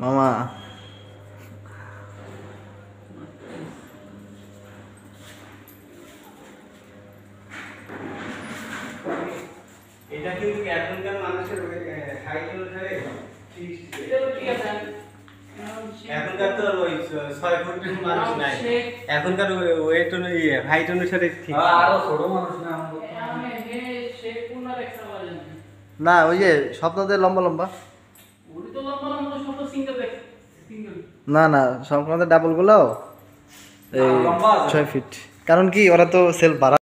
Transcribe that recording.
মামা এটা কিন্তু এখনকার মানুষের হাইট অনুসারে এখনকার তো ওই ছয় ফুটের মানুষ নাই। এখনকার ওয়েট অনুযায়ী হাইট অনুসারে ঠিক। আরও ছোট মানুষ না না। ওই যে স্বপ্নদের লম্বা লম্বা। না না সংক্রান্ত ডাবলগুলো এই ছয় ফিট কারণ কি ওরা তো সেল বাড়া